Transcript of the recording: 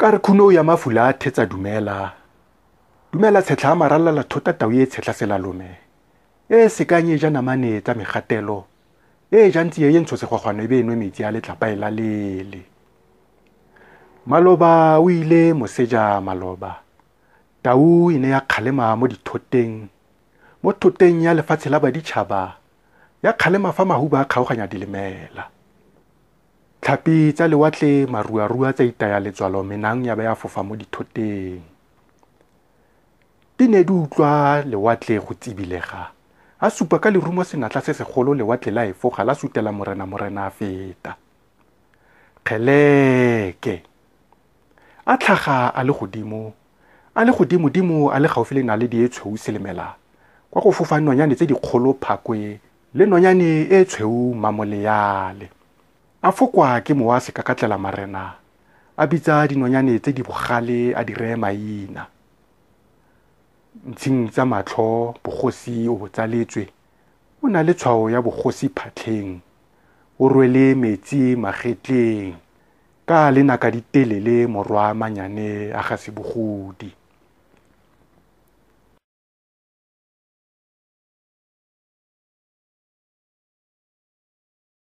ka re khuno ya mafula a thetsa dumela. Dumela tshetlha a maralala thota tau e tshetlha selalome e sekanye ja namane tsa megatelo e jantsi ye ntsho segwagwana e be enwe metsi a letlapa e la lele maloba o ile moseja maloba. Tau e ne ya kgalema mo dithoteng. Mo thoteng ya lefatshe la baditšhaba ya kgalema fa mahuba a kgaoganya dilemela tlhapi tsa lewatle maruarua tsa itaya letswalo menang ya be ya fofa mo dithoteng. Di ne di utlwa lewatle go tsibilega. A supa ka lerumo senatla se segolo lewatle la efoga la sutela morena morena a feta. Kgeleke. A tlhaga a le godimo a le godimo-dimo a le gaufi le na le dietshweu selemela kwa go fofa nonyane tse dikgolo phakwe le nonyane e tshweu mamoleyale a fokwa ke mowa se kakatlela marena. A bitsa dinonyane tse di bogale a di reye maina. Ntshing tsa matlho bogosi o botsaletswe o na le tshwao ya bogosi phatlheng o rwele metsi magetleng. Ka lenaka ditelele morwa manyane a ga se bogodi